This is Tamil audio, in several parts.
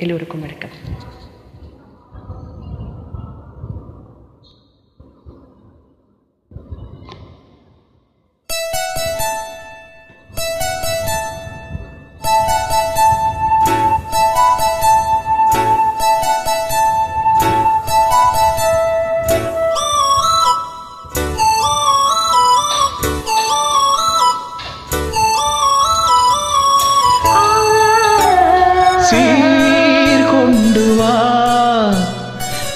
el Eurocomercado. see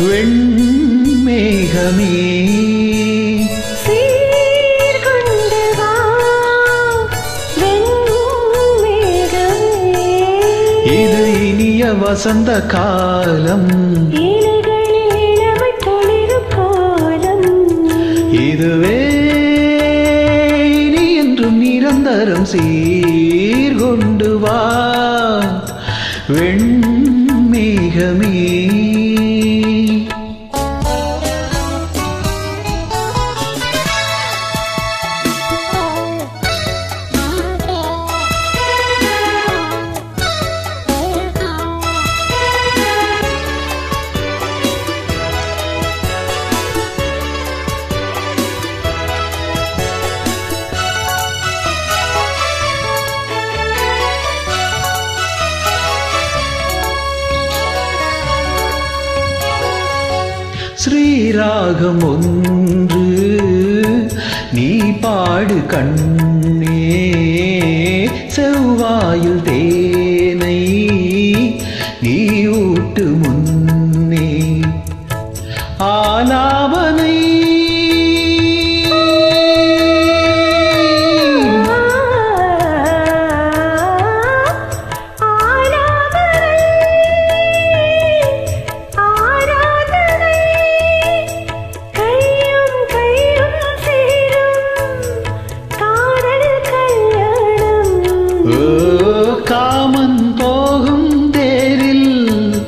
வெண்மேகமே. சீர்கொண்டு இது இனிய வசந்த காலம். இதுவே இனி என்றும் நிரந்தரம் சீர் கொண்டு வா வெண்மேகமே. ராகம் ஒன்று. நீ பாடு கண்ணே. செவ்வாய் காமன் போகும் தேரில்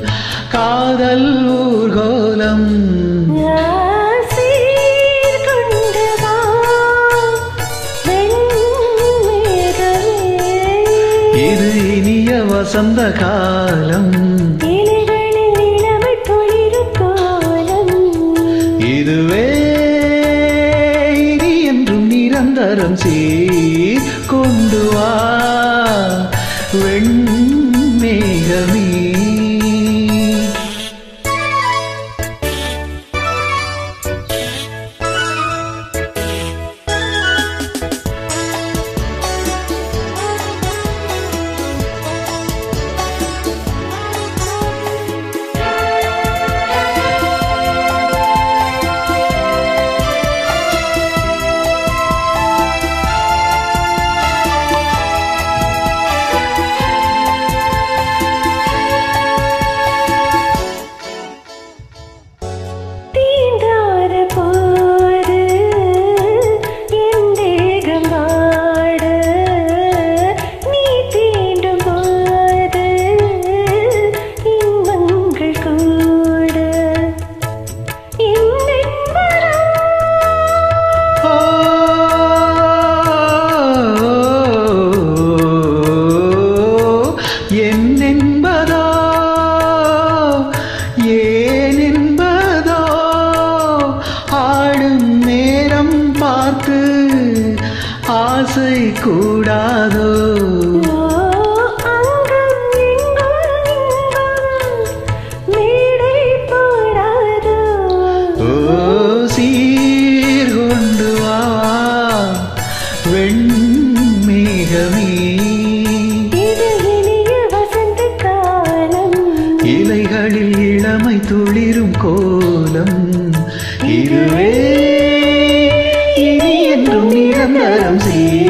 காதல் ஊர்கோலம். இது இனிய வசந்த காலம். இதுவே இனி என்றும் நிரந்தரம் சீர் கொண்டு வா ஆசை கூடாதோ அங்கம் எங்கும் இன்பம் மேடை போடாதோ ஓ சீர் கொண்டு வா. வெண்மேகமே இலைகளில் இளமை துளிரும் கோலம். இதுவே இனி என்றும் நிரந்தரம் சீர்